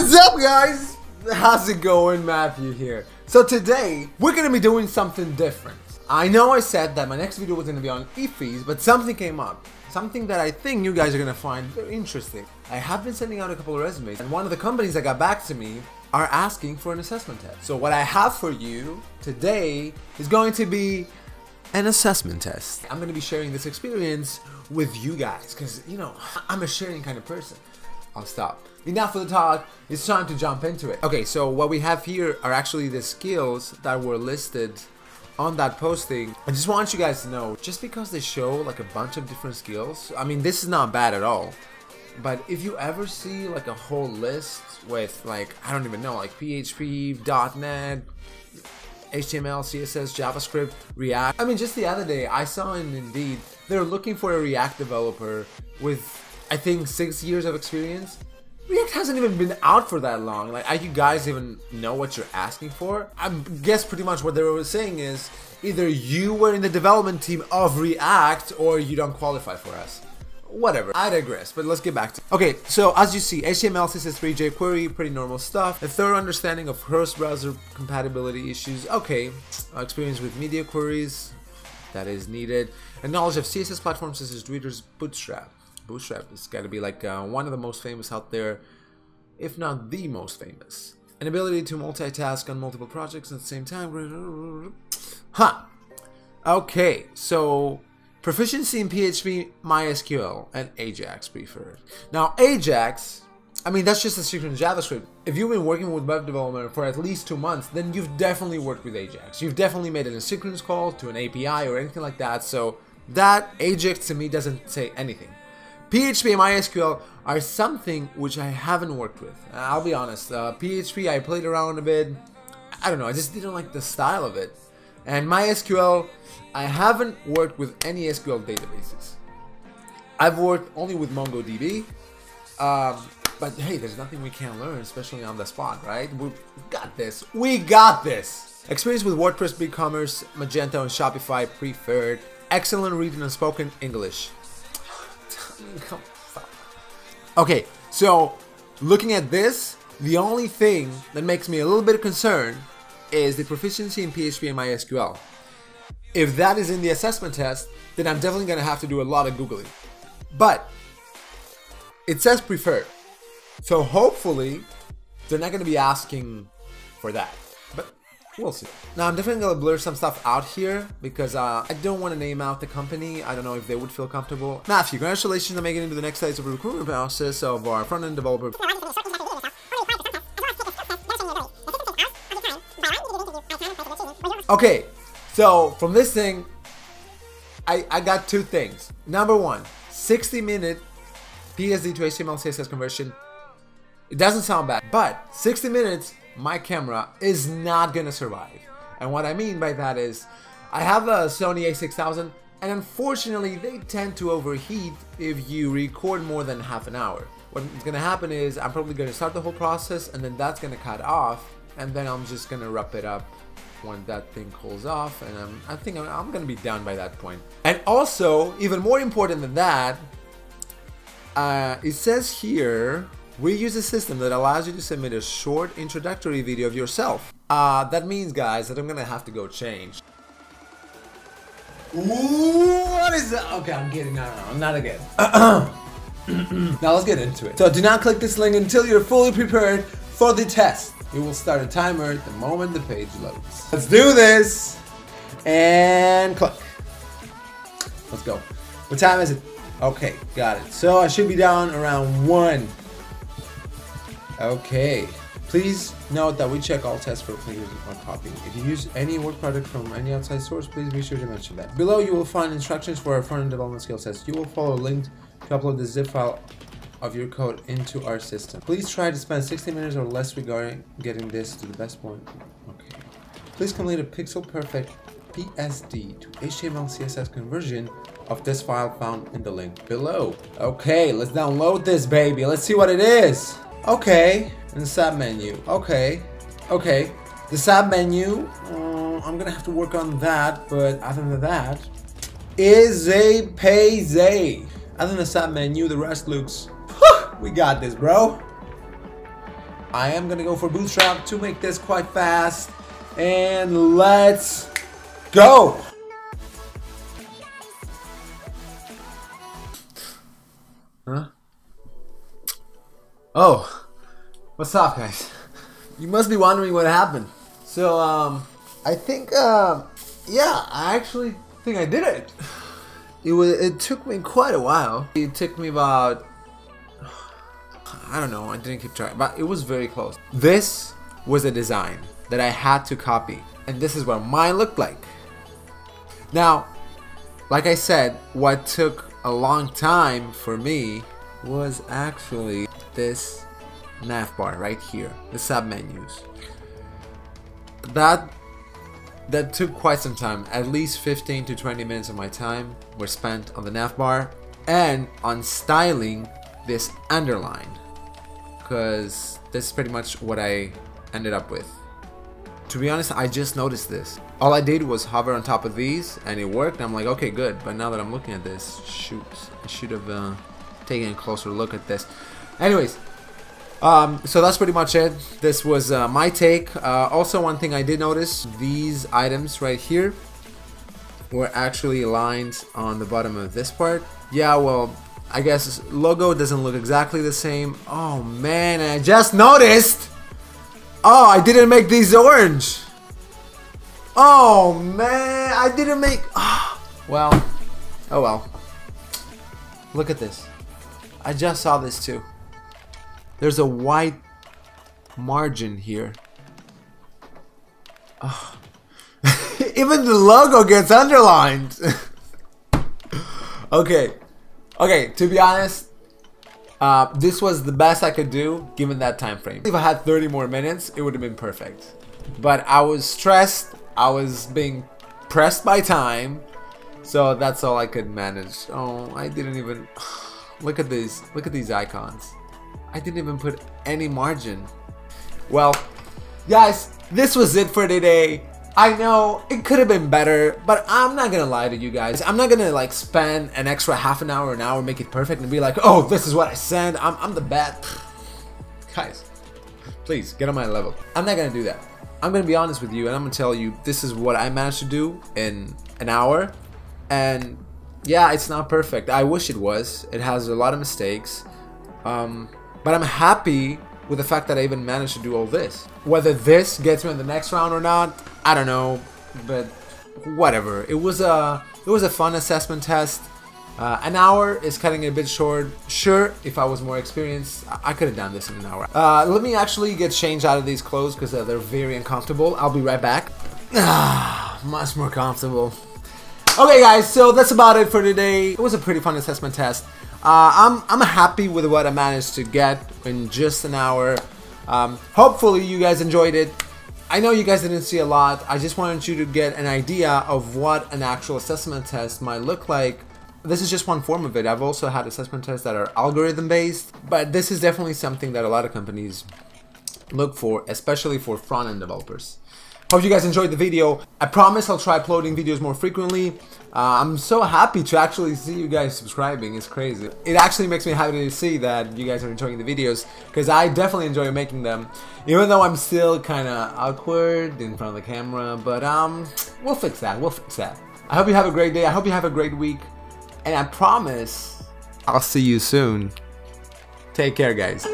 What's up, guys? How's it going? Matthew here. So today, we're gonna be doing something different. I know I said that my next video was gonna be on e-fees, but something came up. Something that I think you guys are gonna find very interesting. I have been sending out a couple of resumes, and one of the companies that got back to me are asking for an assessment test. So what I have for you today is going to be an assessment test. I'm gonna be sharing this experience with you guys, because, you know, I'm a sharing kind of person. I'll stop. Enough of the talk, it's time to jump into it. Okay, so what we have here are actually the skills that were listed on that posting. I just want you guys to know, just because they show like a bunch of different skills, I mean, this is not bad at all. But if you ever see like a whole list with like, I don't even know, like PHP, .NET, HTML, CSS, JavaScript, React. I mean, just the other day, I saw in Indeed, they're looking for a React developer with I think six years of experience. React hasn't even been out for that long. Like, you guys even know what you're asking for? I guess pretty much what they were saying is either you were in the development team of React or you don't qualify for us. Whatever, I digress, but let's get back to Okay, so as you see, HTML, CSS3, jQuery, pretty normal stuff. A thorough understanding of cross-browser compatibility issues, okay. Uh, experience with media queries, that is needed. And knowledge of CSS platforms such as Reader's Bootstrap. Bootstrap has got to be like uh, one of the most famous out there, if not the most famous. An ability to multitask on multiple projects at the same time. Huh. Okay, so proficiency in PHP, MySQL, and Ajax preferred. Now, Ajax, I mean, that's just a secret in JavaScript. If you've been working with web development for at least two months, then you've definitely worked with Ajax. You've definitely made an asynchronous call to an API or anything like that, so that Ajax to me doesn't say anything. PHP and MySQL are something which I haven't worked with. I'll be honest. Uh, PHP, I played around a bit. I don't know. I just didn't like the style of it. And MySQL, I haven't worked with any SQL databases. I've worked only with MongoDB. Um, but hey, there's nothing we can't learn, especially on the spot, right? We got this. We got this. Experience with WordPress, BigCommerce, Magento, and Shopify preferred. Excellent reading and spoken English. Okay, so looking at this, the only thing that makes me a little bit concerned is the proficiency in PHP and MySQL. If that is in the assessment test, then I'm definitely going to have to do a lot of Googling. But it says preferred. So hopefully they're not going to be asking for that. We'll see. Now, I'm definitely going to blur some stuff out here because uh, I don't want to name out the company. I don't know if they would feel comfortable. Matthew, congratulations on making it into the next stage of the recruitment process of our front-end developer. Okay, so from this thing, I, I got two things. Number one, 60 minute PSD to HTML CSS conversion. It doesn't sound bad, but 60 minutes my camera is not gonna survive. And what I mean by that is, I have a Sony a6000 and unfortunately they tend to overheat if you record more than half an hour. What's gonna happen is I'm probably gonna start the whole process and then that's gonna cut off and then I'm just gonna wrap it up when that thing cools off and I'm, I think I'm, I'm gonna be done by that point. And also, even more important than that, uh, it says here we use a system that allows you to submit a short introductory video of yourself. Uh, that means, guys, that I'm gonna have to go change. what is that? Okay, I'm kidding. No, no, no, not again. now let's get into it. So do not click this link until you're fully prepared for the test. You will start a timer the moment the page loads. Let's do this. And click. Let's go. What time is it? Okay, got it. So I should be down around 1. Okay. Please note that we check all tests for plagiarism on copying. If you use any work product from any outside source, please be sure to mention that. Below you will find instructions for our front-end development skill test. You will follow a link to upload the zip file of your code into our system. Please try to spend 60 minutes or less regarding getting this to the best point. Okay. Please complete a pixel perfect PSD to HTML CSS conversion of this file found in the link below. Okay, let's download this baby. Let's see what it is. Okay, the sub menu. Okay, okay. The sub menu, uh, I'm gonna have to work on that, but other than that, is a payzay. Other than the sub menu, the rest looks, we got this, bro. I am gonna go for bootstrap to make this quite fast. And let's go! Huh? Oh, what's up guys? You must be wondering what happened. So, um, I think, uh, yeah, I actually think I did it. It was, it took me quite a while. It took me about, I don't know, I didn't keep track, but it was very close. This was a design that I had to copy, and this is what mine looked like. Now, like I said, what took a long time for me was actually this nav bar right here, the sub menus. That that took quite some time. At least 15 to 20 minutes of my time were spent on the nav bar and on styling this underline because this is pretty much what I ended up with. To be honest, I just noticed this. All I did was hover on top of these and it worked. I'm like, okay, good. But now that I'm looking at this, shoot, I should have uh, taken a closer look at this. Anyways, um, so that's pretty much it. This was uh, my take. Uh, also, one thing I did notice, these items right here were actually aligned on the bottom of this part. Yeah, well, I guess logo doesn't look exactly the same. Oh man, I just noticed! Oh, I didn't make these orange! Oh man, I didn't make... Oh, well, oh well. Look at this. I just saw this too. There's a white margin here. Oh. Even the logo gets underlined. okay. Okay, to be honest, uh, this was the best I could do given that time frame. If I had 30 more minutes, it would have been perfect. But I was stressed. I was being pressed by time. So that's all I could manage. Oh, I didn't even... Look at these. Look at these icons. I didn't even put any margin. Well, guys, this was it for today. I know it could have been better, but I'm not gonna lie to you guys. I'm not gonna like spend an extra half an hour, an hour, make it perfect, and be like, oh, this is what I send. I'm, I'm the best. guys, please get on my level. I'm not gonna do that. I'm gonna be honest with you, and I'm gonna tell you this is what I managed to do in an hour, and yeah, it's not perfect. I wish it was. It has a lot of mistakes. Um, but I'm happy with the fact that I even managed to do all this. Whether this gets me in the next round or not, I don't know. But whatever. It was a it was a fun assessment test. Uh, an hour is cutting it a bit short. Sure, if I was more experienced, I, could have done this in an hour. Uh, let me actually get changed out of these clothes because uh, they're very uncomfortable. I'll be right back. Ah, much more comfortable. Okay guys, so that's about it for today. It was a pretty fun assessment test. Uh, I'm, I'm happy with what I managed to get in just an hour. Um, hopefully you guys enjoyed it. I know you guys didn't see a lot. I just wanted you to get an idea of what an actual assessment test might look like. This is just one form of it. I've also had assessment tests that are algorithm based, but this is definitely something that a lot of companies look for, especially for front-end developers. Hope you guys enjoyed the video. I promise I'll try uploading videos more frequently. Uh, I'm so happy to actually see you guys subscribing. It's crazy. It actually makes me happy to see that you guys are enjoying the videos because I definitely enjoy making them. Even though I'm still kind of awkward in front of the camera, but um, we'll fix that. We'll fix that. I hope you have a great day. I hope you have a great week. And I promise I'll see you soon. Take care, guys.